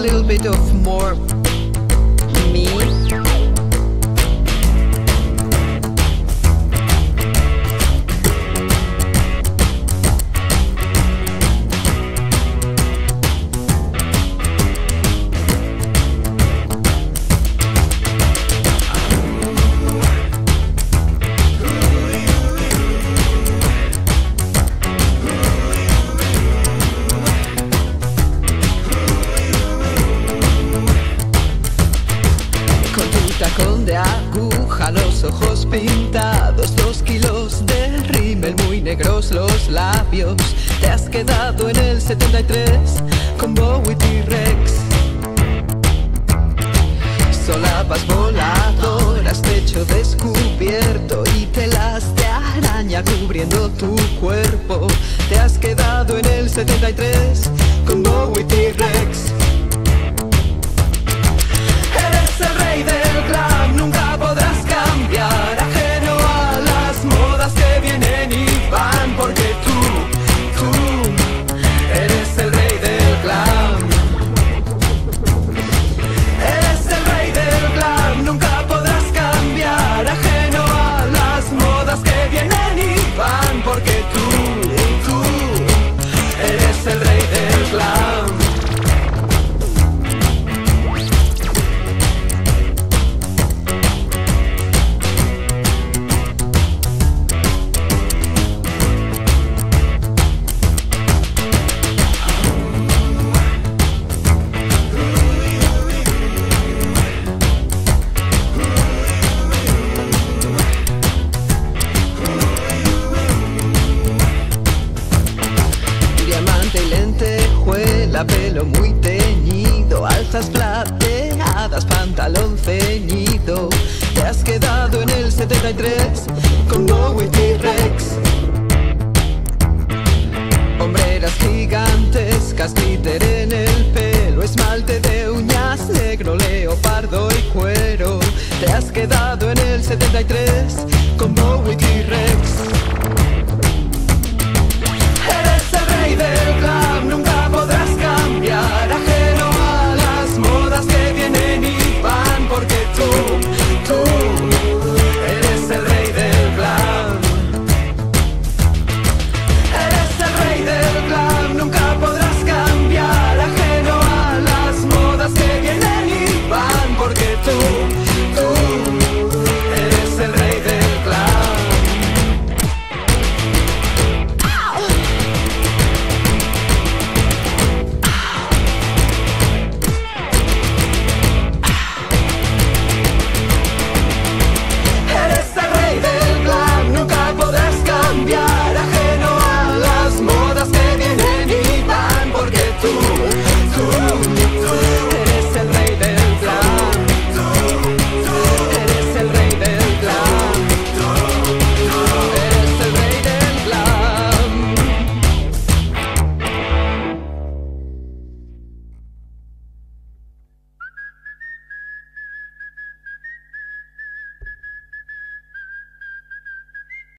little bit of more los ojos pintados, dos kilos de rímel muy negros los labios. Te has quedado en el 73 con Bowie T-Rex. Solapas voladoras, techo descubierto y telas de araña cubriendo tu cuerpo. Te has quedado en el 73 con Bowie T-Rex. Pelo muy teñido Alzas plateadas, pantalón ceñido. Te has quedado en el 73 con Bowie T-Rex. Hombreras gigantescas, glitter en el pelo Esmalte de uñas, negro, leopardo y cuero. Te has quedado en el 73